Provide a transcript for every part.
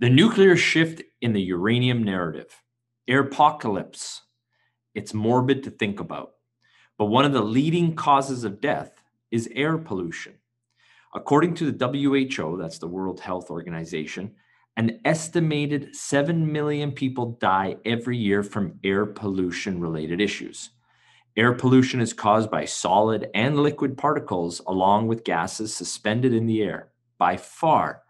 The nuclear shift in the uranium narrative. Airpocalypse. It's morbid to think about. But one of the leading causes of death is air pollution. According to the WHO, that's the World Health Organization, an estimated 7 million people die every year from air pollution related issues. Air pollution is caused by solid and liquid particles along with gases suspended in the air. By far,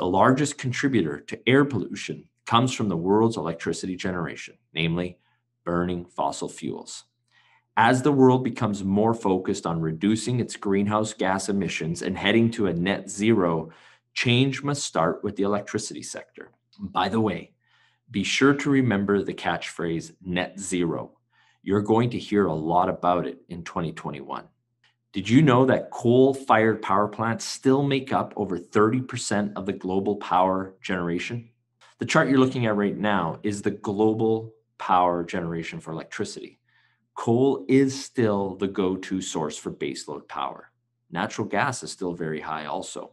the largest contributor to air pollution comes from the world's electricity generation, namely burning fossil fuels. As the world becomes more focused on reducing its greenhouse gas emissions and heading to a net zero, change must start with the electricity sector. By the way, be sure to remember the catchphrase net zero. You're going to hear a lot about it in 2021. Did you know that coal fired power plants still make up over 30% of the global power generation? The chart you're looking at right now is the global power generation for electricity. Coal is still the go to source for baseload power. Natural gas is still very high, also.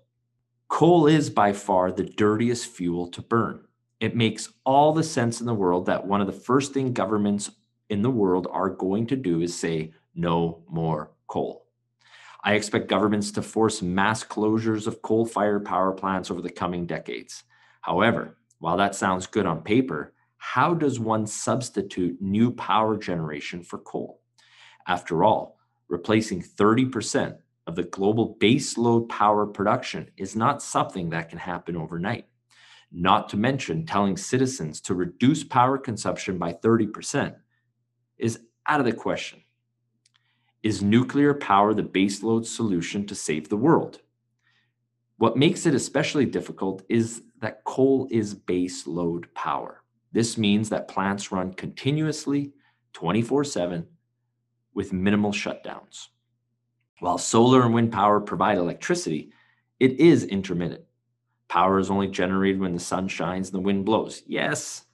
Coal is by far the dirtiest fuel to burn. It makes all the sense in the world that one of the first thing governments in the world are going to do is say, no more coal. I expect governments to force mass closures of coal fired power plants over the coming decades. However, while that sounds good on paper, how does one substitute new power generation for coal? After all, replacing 30% of the global baseload power production is not something that can happen overnight. Not to mention, telling citizens to reduce power consumption by 30% is out of the question. Is nuclear power the baseload solution to save the world? What makes it especially difficult is that coal is baseload power. This means that plants run continuously 24 7 with minimal shutdowns. While solar and wind power provide electricity, it is intermittent. Power is only generated when the sun shines and the wind blows. Yes,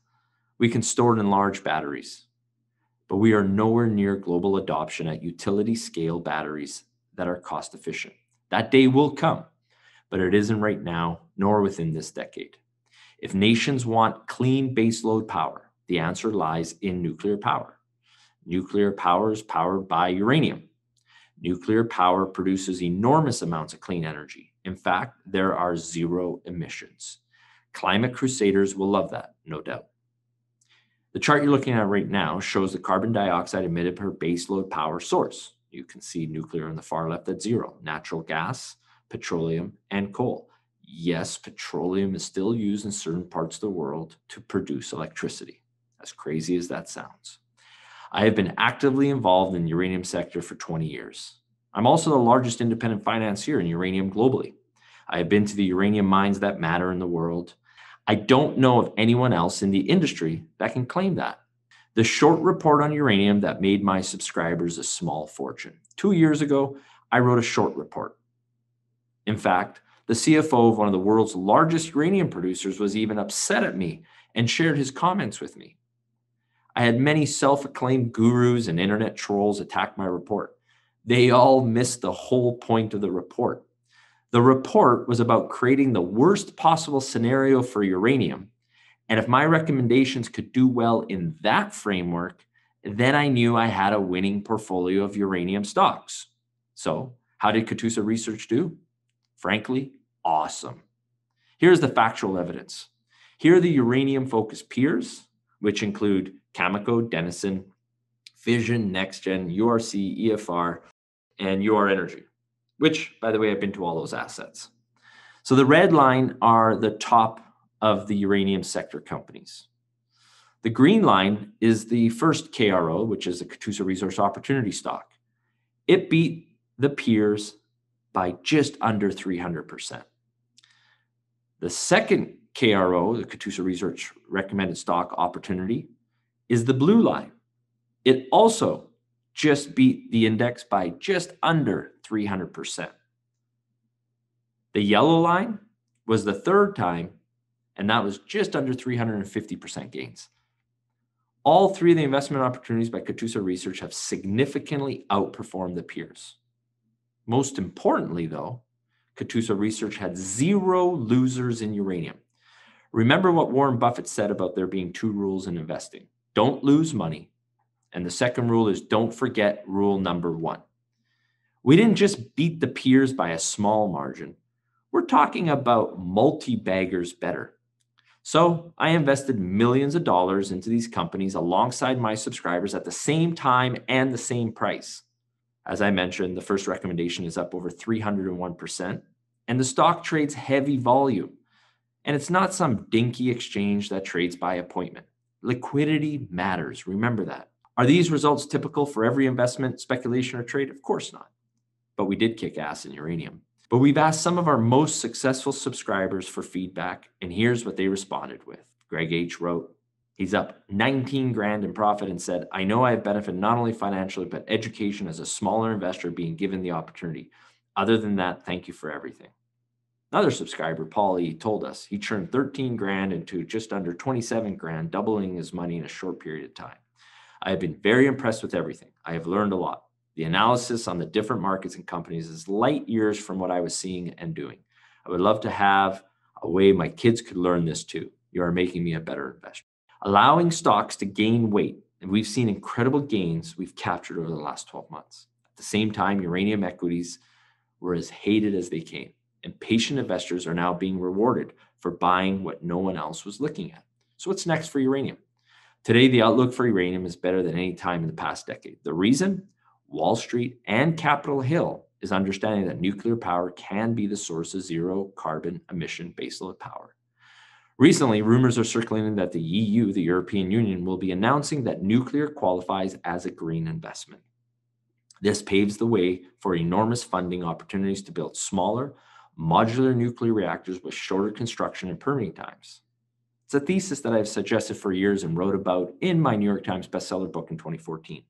we can store it in large batteries, but we are nowhere near global adoption at utility scale batteries that are cost efficient. That day will come, but it isn't right now, nor within this decade. If nations want clean baseload power, the answer lies in nuclear power. Nuclear power is powered by uranium. Nuclear power produces enormous amounts of clean energy. In fact, there are zero emissions. Climate crusaders will love that, no doubt. The chart you're looking at right now shows the carbon dioxide emitted per baseload power source. You can see nuclear on the far left at zero, natural gas, petroleum, and coal. Yes, petroleum is still used in certain parts of the world to produce electricity, as crazy as that sounds. I have been actively involved in the uranium sector for 20 years. I'm also the largest independent financier in uranium globally. I have been to the uranium mines that matter in the world. I don't know of anyone else in the industry that can claim that. The short report on uranium that made my subscribers a small fortune. Two years ago, I wrote a short report. In fact, the CFO of one of the world's largest uranium producers was even upset at me and shared his comments with me. I had many self acclaimed gurus and internet trolls attack my report. They all missed the whole point of the report. The report was about creating the worst possible scenario for uranium. And if my recommendations could do well in that framework, then I knew I had a winning portfolio of uranium stocks. So, how did Katusa Research do? Frankly, awesome. Here's the factual evidence. Here are the uranium focused peers, which include Cameco, Denison, Fission, NexGen, URC, EFR, and UR Energy which, by the way, I've been to all those assets. So the red line are the top of the uranium sector companies. The green line is the first KRO, which is the Katusa Resource Opportunity Stock. It beat the peers by just under 300%. The second KRO, the Katusa Research Recommended Stock Opportunity, is the blue line. It also just beat the index by just under 300%. The yellow line was the third time, and that was just under 350% gains. All three of the investment opportunities by Katusa Research have significantly outperformed the peers. Most importantly, though, Katusa Research had zero losers in uranium. Remember what Warren Buffett said about there being two rules in investing don't lose money. And the second rule is don't forget rule number one. We didn't just beat the peers by a small margin, we're talking about multi baggers better. So I invested millions of dollars into these companies alongside my subscribers at the same time and the same price. As I mentioned, the first recommendation is up over 301%, and the stock trades heavy volume. And it's not some dinky exchange that trades by appointment. Liquidity matters. Remember that. Are these results typical for every investment, speculation, or trade? Of course not. But we did kick ass in uranium. But we've asked some of our most successful subscribers for feedback, and here's what they responded with. Greg H. wrote, He's up 19 grand in profit and said, I know I have benefited not only financially, but education as a smaller investor being given the opportunity. Other than that, thank you for everything. Another subscriber, Paul E, told us he churned 13 grand into just under 27 grand, doubling his money in a short period of time. I have been very impressed with everything. I have learned a lot. The analysis on the different markets and companies is light years from what I was seeing and doing. I would love to have a way my kids could learn this too. You are making me a better investor. Allowing stocks to gain weight, and we've seen incredible gains we've captured over the last 12 months. At the same time, uranium equities were as hated as they came, and patient investors are now being rewarded for buying what no one else was looking at. So, what's next for uranium? Today, the outlook for uranium is better than any time in the past decade. The reason? Wall Street and Capitol Hill is understanding that nuclear power can be the source of zero carbon emission baseload power. Recently, rumors are circulating that the EU, the European Union, will be announcing that nuclear qualifies as a green investment. This paves the way for enormous funding opportunities to build smaller, modular nuclear reactors with shorter construction and permitting times. It's a thesis that I've suggested for years and wrote about in my New York Times bestseller book in 2014.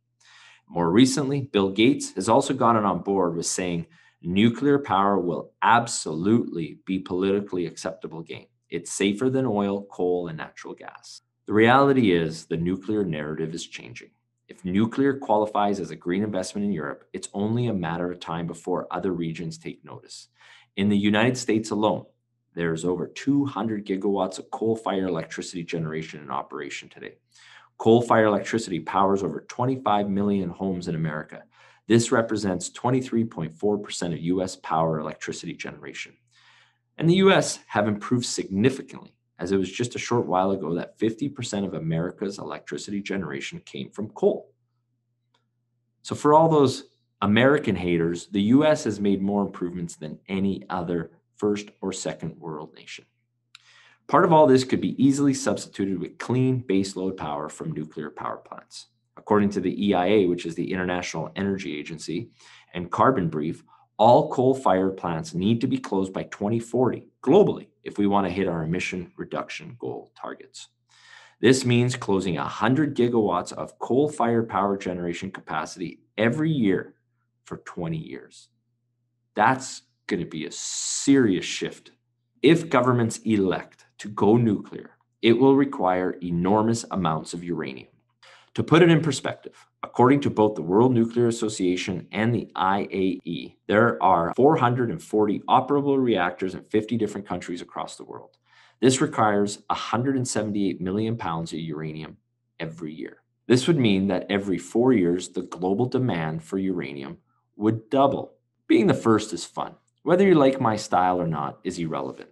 More recently, Bill Gates has also gotten on board with saying nuclear power will absolutely be politically acceptable game. It's safer than oil, coal, and natural gas. The reality is the nuclear narrative is changing. If nuclear qualifies as a green investment in Europe, it's only a matter of time before other regions take notice. In the United States alone, there's over 200 gigawatts of coal fired electricity generation in operation today. Coal fired electricity powers over 25 million homes in America. This represents 23.4% of US power electricity generation. And the US have improved significantly, as it was just a short while ago that 50% of America's electricity generation came from coal. So, for all those American haters, the US has made more improvements than any other first or second world nation. Part of all this could be easily substituted with clean baseload power from nuclear power plants. According to the EIA, which is the International Energy Agency, and Carbon Brief, all coal fired plants need to be closed by 2040 globally if we want to hit our emission reduction goal targets. This means closing 100 gigawatts of coal fired power generation capacity every year for 20 years. That's going to be a serious shift. If governments elect to go nuclear, it will require enormous amounts of uranium. To put it in perspective, according to both the World Nuclear Association and the IAE, there are 440 operable reactors in 50 different countries across the world. This requires 178 million pounds of uranium every year. This would mean that every four years, the global demand for uranium would double. Being the first is fun. Whether you like my style or not is irrelevant.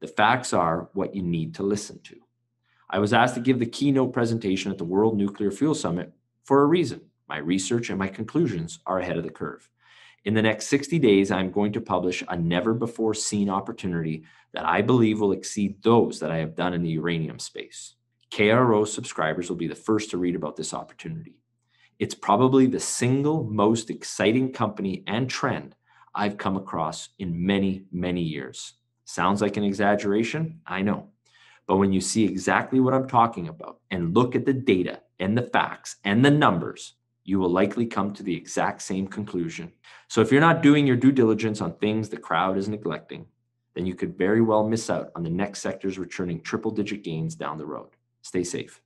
The facts are what you need to listen to. I was asked to give the keynote presentation at the World Nuclear Fuel Summit for a reason. My research and my conclusions are ahead of the curve. In the next 60 days, I'm going to publish a never before seen opportunity that I believe will exceed those that I have done in the uranium space. KRO subscribers will be the first to read about this opportunity. It's probably the single most exciting company and trend I've come across in many, many years. Sounds like an exaggeration? I know. But when you see exactly what I'm talking about and look at the data and the facts and the numbers, you will likely come to the exact same conclusion. So if you're not doing your due diligence on things the crowd is neglecting, then you could very well miss out on the next sectors returning triple digit gains down the road. Stay safe.